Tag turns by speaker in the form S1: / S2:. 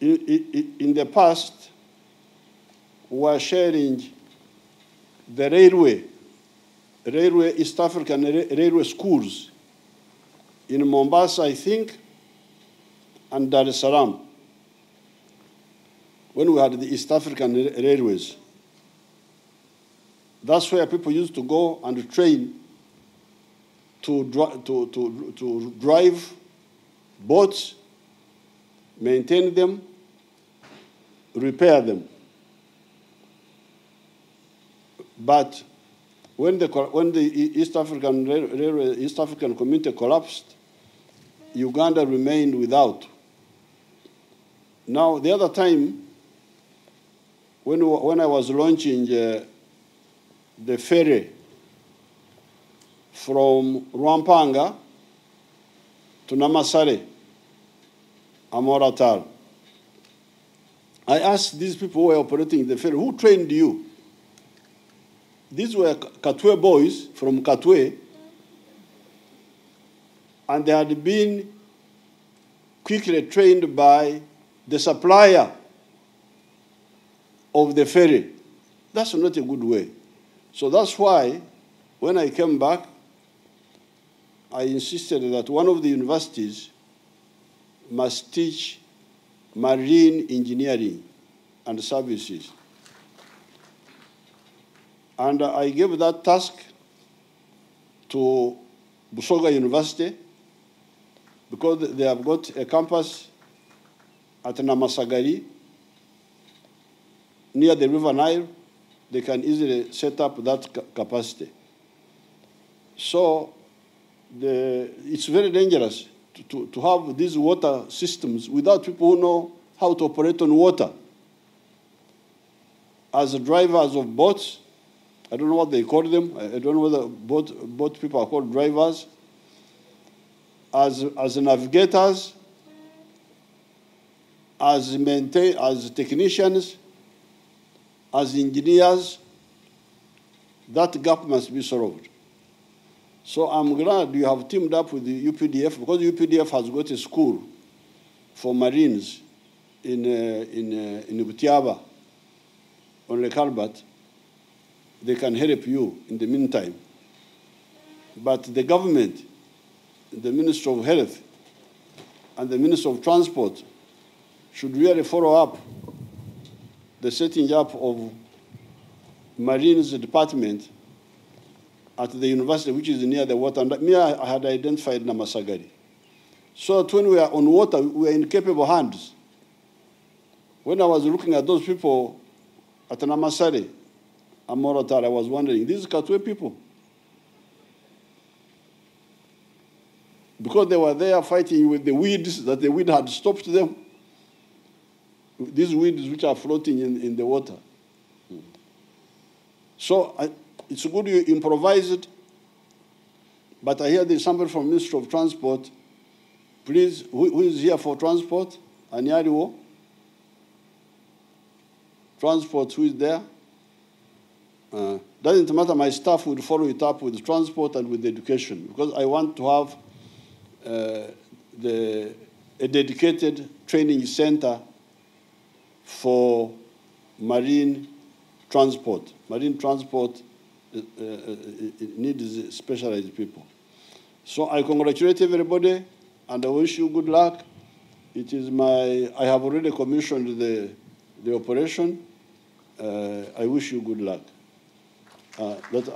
S1: in, the past, we were sharing the railway, railway, East African railway schools in Mombasa, I think, and Dar es Salaam, when we had the East African railways. That's where people used to go and train to, to, to, to drive boats, maintain them, repair them. But when the, when the East African East African community collapsed, Uganda remained without. Now, the other time, when, when I was launching uh, the ferry from Lwampanga to Namasale, Amolatar, I asked these people who were operating the ferry, who trained you? These were Katwe boys from Katwe, and they had been quickly trained by the supplier of the ferry. That's not a good way. So that's why when I came back, I insisted that one of the universities must teach marine engineering and services. And I gave that task to Busoga University because they have got a campus at Namasagali near the River Nile. They can easily set up that capacity. So the, it's very dangerous to, to, have these water systems without people who know how to operate on water. As drivers of boats, I don't know what they call them. I don't know whether boat, boat people are called drivers. As, as navigators, as, maintain, as technicians, as engineers, that gap must be solved. So I'm glad you have teamed up with the UPDF because UPDF has got a school for Marines in, uh, in, uh, in Butiaba on Lake Albert. They can help you in the meantime. But the government, the Minister of Health, and the Minister of Transport should really follow up the setting up of Marines Department at the university, which is near the water. And me, I had identified Namasagali. So that when we are on water, we are in capable hands. When I was looking at those people at Namasale, Amolatar, I was wondering, these Katwe people. Because they were there fighting with the weeds, that the weed had stopped them. These weeds which are floating in, in the water. So I, it's good you improvise it, but I hear there's somebody from Ministry of Transport. Please, who, who is here for transport? Anyariwo? Transport, who is there? Uh, doesn't matter, my staff will follow it up with transport and with education because I want to have uh, the, a dedicated training center for marine transport. Marine transport uh, uh, needs specialized people. So I congratulate everybody and I wish you good luck. It is my, I have already commissioned the, the operation. Uh, I wish you good luck. Uh, that